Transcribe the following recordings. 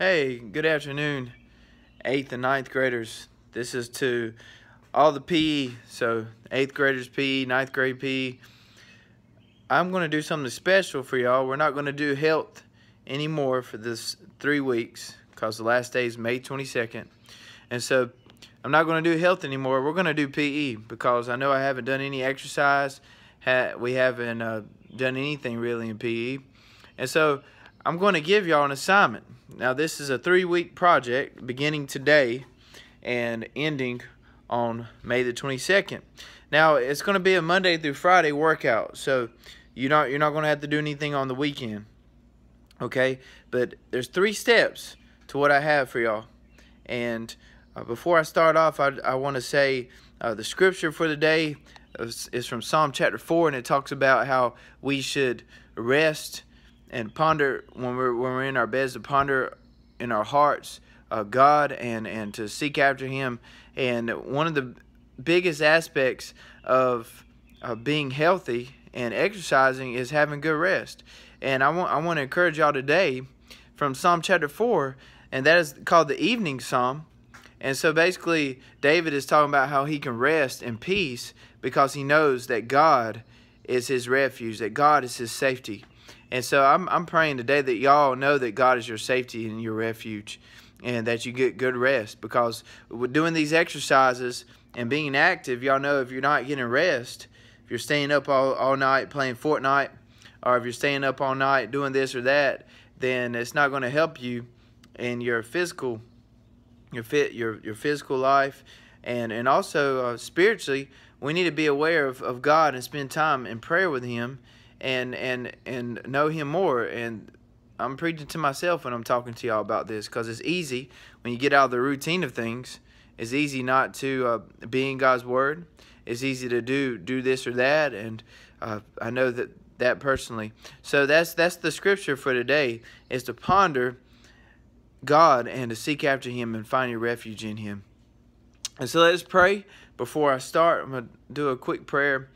Hey, good afternoon, 8th and ninth graders. This is to all the PE, so 8th graders PE, ninth grade PE. I'm going to do something special for y'all. We're not going to do health anymore for this three weeks because the last day is May 22nd. And so I'm not going to do health anymore. We're going to do PE because I know I haven't done any exercise. we haven't uh, done anything really in PE. And so I'm going to give y'all an assignment. Now, this is a three-week project beginning today and ending on May the 22nd. Now, it's going to be a Monday through Friday workout, so you're not you're not going to have to do anything on the weekend. Okay? But there's three steps to what I have for y'all. And uh, before I start off, I, I want to say uh, the scripture for the day is, is from Psalm chapter 4, and it talks about how we should rest and ponder when we're when we're in our beds to ponder in our hearts uh, God and and to seek after Him. And one of the biggest aspects of of being healthy and exercising is having good rest. And I want I want to encourage y'all today from Psalm chapter four, and that is called the evening psalm. And so basically, David is talking about how he can rest in peace because he knows that God is his refuge, that God is his safety. And so I'm, I'm praying today that y'all know that God is your safety and your refuge and that you get good rest because with doing these exercises and being active, y'all know if you're not getting rest, if you're staying up all, all night playing Fortnite or if you're staying up all night doing this or that, then it's not going to help you in your physical your fit your your physical life. And and also uh, spiritually we need to be aware of, of God and spend time in prayer with him and and and know him more and I'm preaching to myself when I'm talking to y'all about this because it's easy when you get out of the routine of things. It's easy not to uh, be in God's Word. It's easy to do do this or that, and uh, I know that that personally. So that's that's the scripture for today: is to ponder God and to seek after Him and find your refuge in Him. And so let's pray before I start. I'm gonna do a quick prayer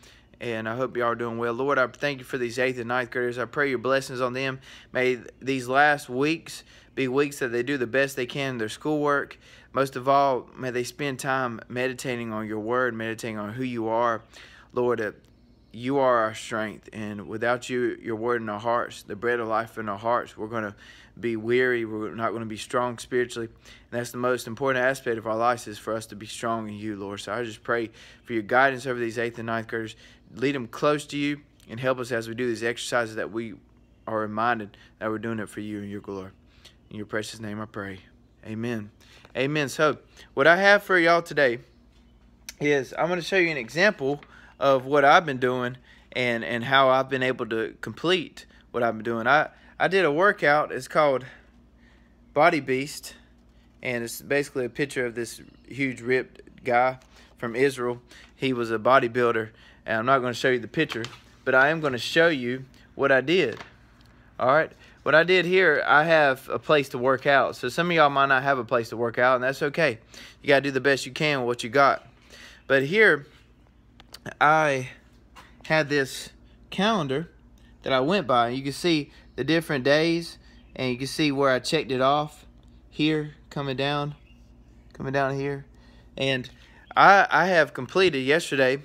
and I hope you all are doing well. Lord, I thank you for these eighth and ninth graders. I pray your blessings on them. May these last weeks be weeks that they do the best they can in their schoolwork. Most of all, may they spend time meditating on your word, meditating on who you are. Lord, uh, you are our strength, and without you, your word in our hearts, the bread of life in our hearts, we're going to be weary. We're not going to be strong spiritually. And that's the most important aspect of our lives is for us to be strong in you, Lord. So I just pray for your guidance over these eighth and ninth graders lead them close to you and help us as we do these exercises that we are reminded that we're doing it for you and your glory. In your precious name I pray. Amen. Amen. So what I have for y'all today is I'm going to show you an example of what I've been doing and, and how I've been able to complete what I've been doing. I, I did a workout. It's called Body Beast. And it's basically a picture of this huge ripped guy from Israel. He was a bodybuilder and I'm not going to show you the picture, but I am going to show you what I did. All right. What I did here, I have a place to work out. So some of y'all might not have a place to work out, and that's okay. You got to do the best you can with what you got. But here, I had this calendar that I went by. You can see the different days, and you can see where I checked it off here, coming down, coming down here. And I, I have completed yesterday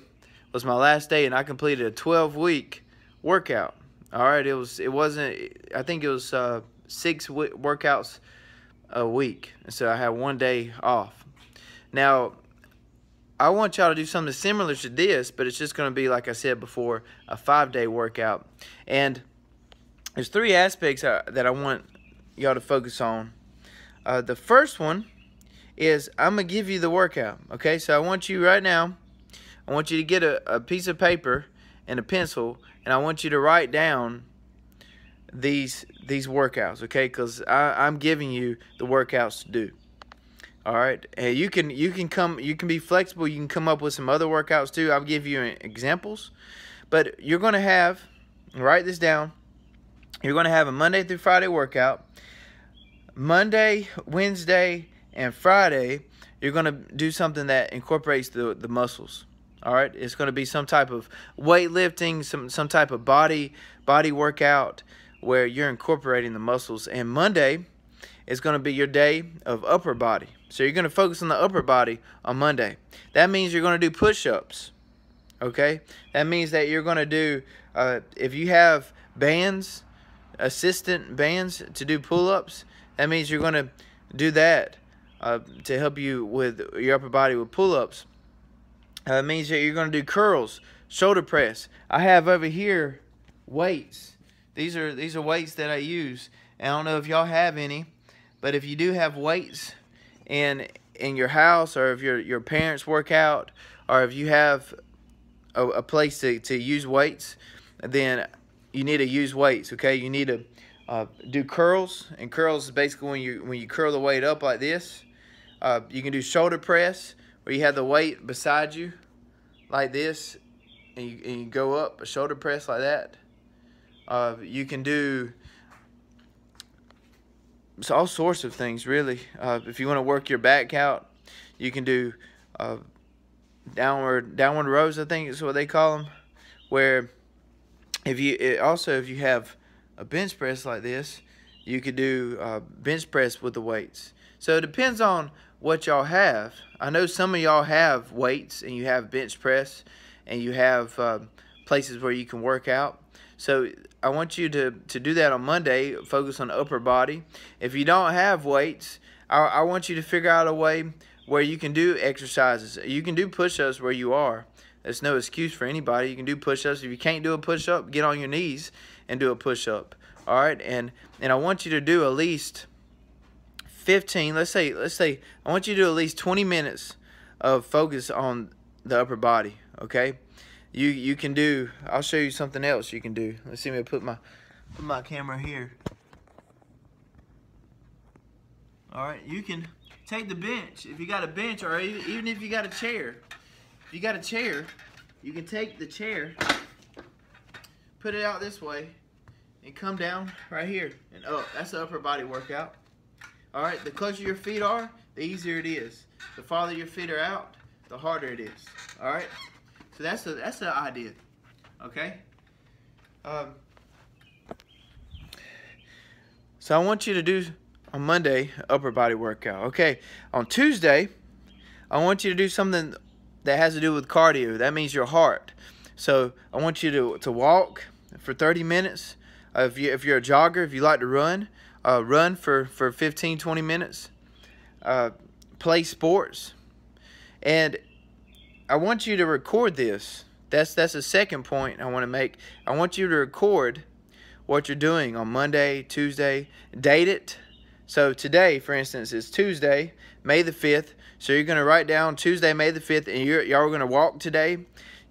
was my last day, and I completed a 12 week workout. All right, it was it wasn't. I think it was uh, six workouts a week, and so I had one day off. Now, I want y'all to do something similar to this, but it's just going to be like I said before, a five day workout. And there's three aspects uh, that I want y'all to focus on. Uh, the first one is I'm gonna give you the workout. Okay, so I want you right now I want you to get a, a piece of paper and a pencil, and I want you to write down these these workouts, okay? Because I'm giving you the workouts to do. All right, and you can you can come you can be flexible. You can come up with some other workouts too. I'll give you examples, but you're gonna have write this down. You're gonna have a Monday through Friday workout. Monday, Wednesday, and Friday, you're gonna do something that incorporates the the muscles. All right, it's going to be some type of weightlifting, some some type of body body workout where you're incorporating the muscles. And Monday, is going to be your day of upper body. So you're going to focus on the upper body on Monday. That means you're going to do push-ups. Okay? That means that you're going to do, uh, if you have bands, assistant bands to do pull-ups, that means you're going to do that uh, to help you with your upper body with pull-ups. Uh, means that you're going to do curls, shoulder press. I have over here weights. These are these are weights that I use. I don't know if y'all have any, but if you do have weights in in your house or if your your parents work out or if you have a, a place to, to use weights, then you need to use weights, okay? You need to uh, do curls, and curls is basically when you when you curl the weight up like this. Uh, you can do shoulder press, where you have the weight beside you, like this, and you, and you go up a shoulder press like that. Uh, you can do it's all sorts of things really. Uh, if you want to work your back out, you can do uh, downward downward rows. I think is what they call them, where if you it, also if you have a bench press like this, you could do uh, bench press with the weights. So it depends on what y'all have. I know some of y'all have weights and you have bench press and you have uh, places where you can work out. So I want you to, to do that on Monday, focus on upper body. If you don't have weights, I, I want you to figure out a way where you can do exercises. You can do push-ups where you are. There's no excuse for anybody. You can do push-ups. If you can't do a push-up, get on your knees and do a push-up. All right, and and I want you to do at least 15. Let's say let's say I want you to do at least 20 minutes of focus on the upper body. Okay, you you can do. I'll show you something else you can do. Let's see me put my put my camera here. All right, you can take the bench if you got a bench, or even if you got a chair. If you got a chair, you can take the chair, put it out this way, and come down right here and up. That's the upper body workout. All right, the closer your feet are, the easier it is. The farther your feet are out, the harder it is. All right, so that's the that's the idea. Okay. Um, so I want you to do on Monday upper body workout. Okay, on Tuesday, I want you to do something that has to do with cardio. That means your heart. So I want you to to walk for 30 minutes uh, if, you, if you're a jogger, if you like to run, uh, run for, for 15, 20 minutes. Uh, play sports. And I want you to record this. That's, that's the second point I want to make. I want you to record what you're doing on Monday, Tuesday. Date it. So today, for instance, is Tuesday, May the 5th. So you're going to write down Tuesday, May the 5th, and you're, y'all are going to walk today.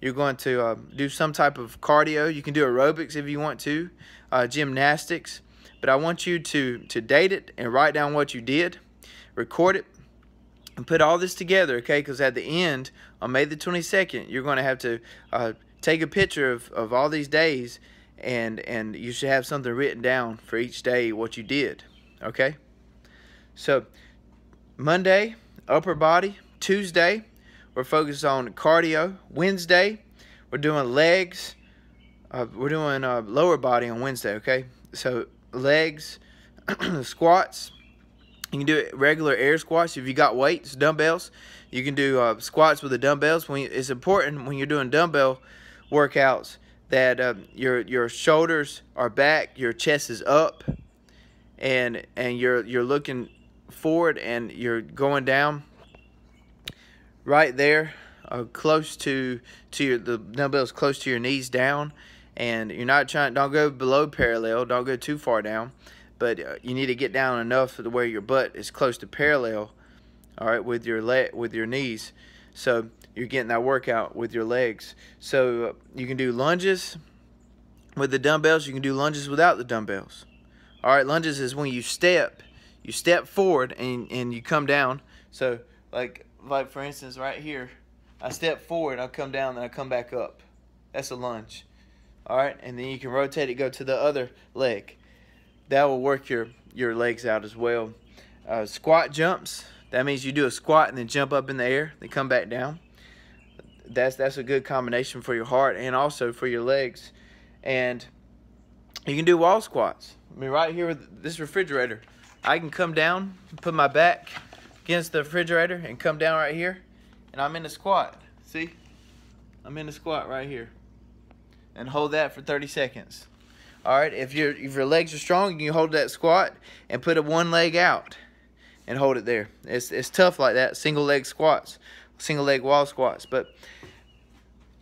You're going to uh, do some type of cardio. You can do aerobics if you want to uh, gymnastics. But I want you to, to date it and write down what you did, record it, and put all this together, okay? Because at the end, on May the 22nd, you're going to have to uh, take a picture of, of all these days, and, and you should have something written down for each day what you did, okay? So, Monday, upper body. Tuesday, we're focused on cardio. Wednesday, we're doing legs. Uh, we're doing uh, lower body on Wednesday, okay? So legs, squats. You can do regular air squats if you got weights, dumbbells. You can do uh, squats with the dumbbells. When you, it's important when you're doing dumbbell workouts that uh, your your shoulders are back, your chest is up, and and you're you're looking forward and you're going down right there, uh, close to to your the dumbbells close to your knees down and you're not trying don't go below parallel don't go too far down but uh, you need to get down enough to where your butt is close to parallel all right with your leg with your knees. So you're getting that workout with your legs. So you can do lunges with the dumbbells. You can do lunges without the dumbbells. All right lunges is when you step you step forward and, and you come down. So like like for instance right here I step forward I come down then I come back up. That's a lunge. All right and then you can rotate it go to the other leg that will work your your legs out as well uh, squat jumps that means you do a squat and then jump up in the air then come back down that's that's a good combination for your heart and also for your legs and you can do wall squats. I mean, right here with this refrigerator, I can come down, put my back against the refrigerator, and come down right here, and I'm in a squat. See? I'm in a squat right here. And hold that for 30 seconds. All right, if your if your legs are strong, you can hold that squat and put a one leg out and hold it there. It's it's tough like that, single leg squats, single leg wall squats, but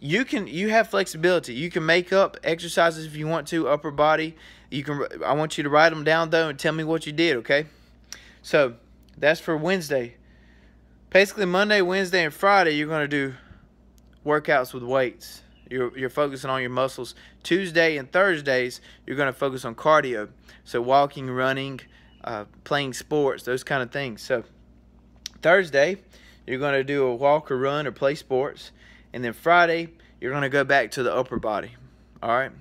you can you have flexibility. You can make up exercises if you want to, upper body. You can I want you to write them down though and tell me what you did, okay? So, that's for Wednesday. Basically Monday, Wednesday, and Friday you're going to do workouts with weights. You're, you're focusing on your muscles. Tuesday and Thursdays, you're going to focus on cardio. So walking, running, uh, playing sports, those kind of things. So Thursday, you're going to do a walk or run or play sports. And then Friday, you're going to go back to the upper body. All right?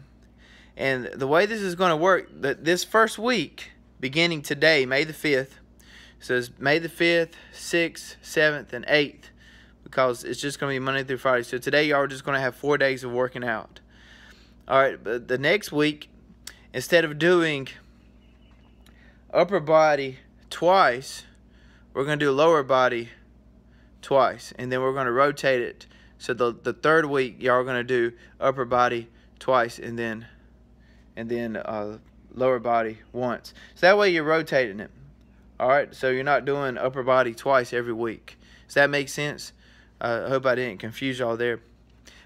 And the way this is going to work, that this first week, beginning today, May the 5th, says May the 5th, 6th, 7th, and 8th because it's just going to be Monday through Friday. So today y'all are just going to have four days of working out. All right, but the next week, instead of doing upper body twice, we're going to do lower body twice. And then we're going to rotate it. So the, the third week, y'all are going to do upper body twice and then and then uh, lower body once. So that way you're rotating it. All right, so you're not doing upper body twice every week. Does that make sense? I hope I didn't confuse y'all there.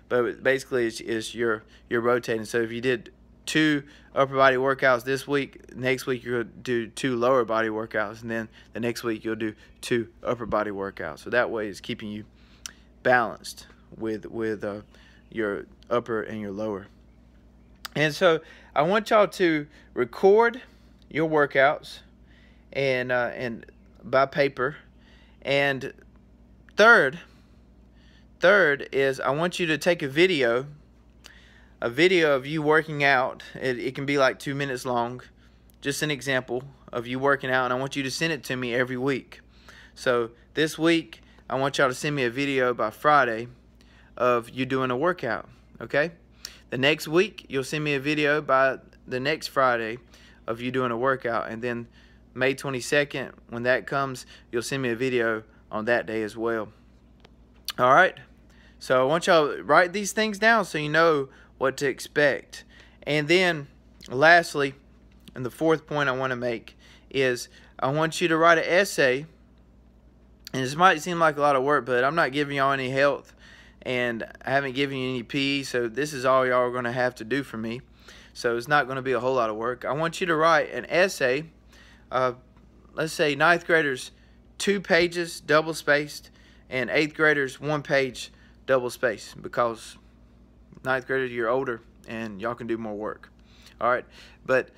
But basically, it's, it's you're, you're rotating. So if you did two upper body workouts this week, next week you'll do two lower body workouts, and then the next week you'll do two upper body workouts. So that way it's keeping you balanced with with uh, your upper and your lower. And so I want y'all to record your workouts and uh, and by paper. And third, Third is I want you to take a video, a video of you working out. It, it can be like two minutes long, just an example of you working out, and I want you to send it to me every week. So this week, I want y'all to send me a video by Friday of you doing a workout, okay? The next week, you'll send me a video by the next Friday of you doing a workout, and then May 22nd, when that comes, you'll send me a video on that day as well. All right? So I want y'all to write these things down so you know what to expect. And then lastly, and the fourth point I want to make is I want you to write an essay. And this might seem like a lot of work, but I'm not giving y'all any health and I haven't given you any PE, so this is all y'all are going to have to do for me. So it's not going to be a whole lot of work. I want you to write an essay, uh, let's say ninth graders, two pages, double spaced, and eighth graders, one page, double space because ninth grader, you're older and y'all can do more work. All right, but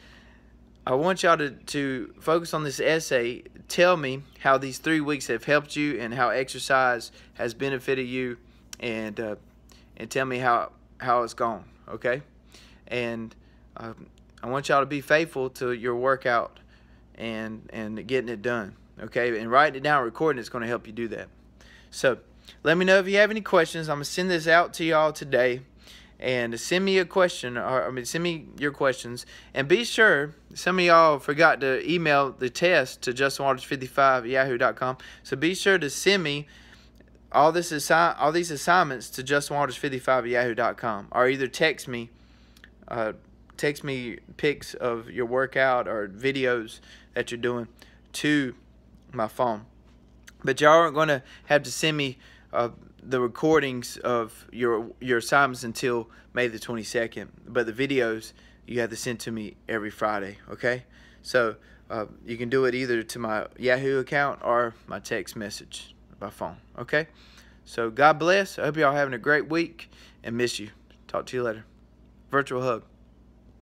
I want y'all to, to focus on this essay. Tell me how these three weeks have helped you and how exercise has benefited you and uh, and tell me how, how it's gone, okay? And uh, I want y'all to be faithful to your workout and, and getting it done, okay? And writing it down, recording it's going to help you do that. So, let me know if you have any questions. I'm going to send this out to y'all today. And send me a question, or I mean, send me your questions. And be sure, some of y'all forgot to email the test to justinwalters55 yahoo.com. So be sure to send me all this assi- all these assignments to justinwalters55 yahoo.com. Or either text me, uh, text me pics of your workout or videos that you're doing to my phone. But y'all aren't going to have to send me uh, the recordings of your your assignments until May the 22nd, but the videos you have to send to me every Friday. Okay, so uh, you can do it either to my Yahoo account or my text message by phone. Okay, so God bless. I hope y'all having a great week and miss you. Talk to you later. Virtual hug.